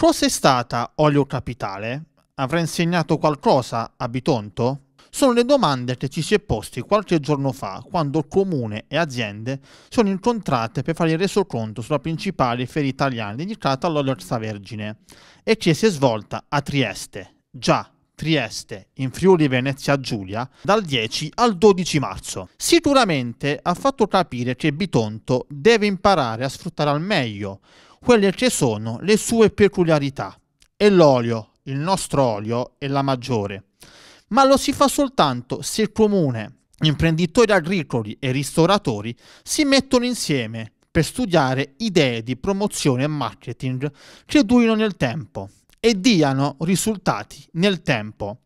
Cos'è stata Olio Capitale? Avrà insegnato qualcosa a Bitonto? Sono le domande che ci si è posti qualche giorno fa quando comune e aziende sono incontrate per fare il resoconto sulla principale feria italiana dedicata all'olio extravergine e che si è svolta a Trieste, già Trieste, in Friuli Venezia Giulia, dal 10 al 12 marzo. Sicuramente ha fatto capire che Bitonto deve imparare a sfruttare al meglio quelle che sono le sue peculiarità. E l'olio, il nostro olio, è la maggiore ma lo si fa soltanto se il comune, imprenditori agricoli e ristoratori si mettono insieme per studiare idee di promozione e marketing che durino nel tempo e diano risultati nel tempo.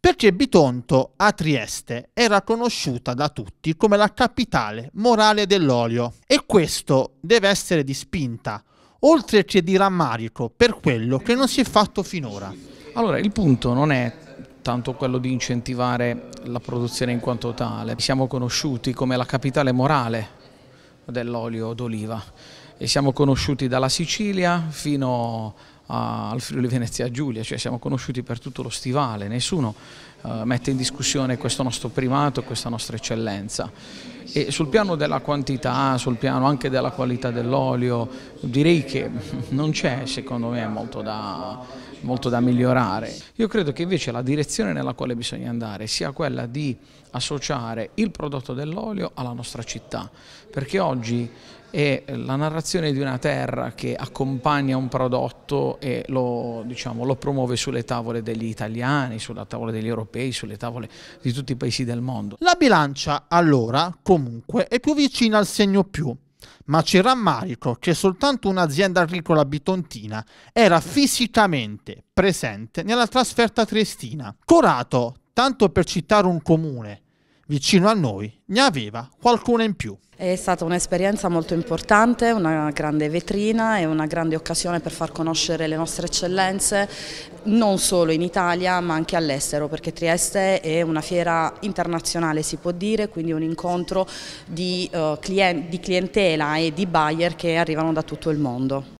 Perché Bitonto a Trieste era conosciuta da tutti come la capitale morale dell'olio e questo deve essere di spinta, oltre che di rammarico per quello che non si è fatto finora. Allora, il punto non è tanto quello di incentivare la produzione in quanto tale. Siamo conosciuti come la capitale morale dell'olio d'oliva e siamo conosciuti dalla Sicilia fino al Friuli Venezia Giulia, cioè siamo conosciuti per tutto lo stivale, nessuno mette in discussione questo nostro primato questa nostra eccellenza. E sul piano della quantità, sul piano anche della qualità dell'olio, direi che non c'è secondo me molto da, molto da migliorare. Io credo che invece la direzione nella quale bisogna andare sia quella di associare il prodotto dell'olio alla nostra città, perché oggi è la narrazione di una terra che accompagna un prodotto e lo, diciamo, lo promuove sulle tavole degli italiani, sulle tavole degli europei, sulle tavole di tutti i paesi del mondo. La bilancia allora comunque è più vicina al segno più ma c'è rammarico che soltanto un'azienda agricola bitontina era fisicamente presente nella trasferta triestina. Corato, tanto per citare un comune vicino a noi, ne aveva qualcuna in più. È stata un'esperienza molto importante, una grande vetrina e una grande occasione per far conoscere le nostre eccellenze non solo in Italia ma anche all'estero perché Trieste è una fiera internazionale si può dire, quindi un incontro di, uh, client di clientela e di buyer che arrivano da tutto il mondo.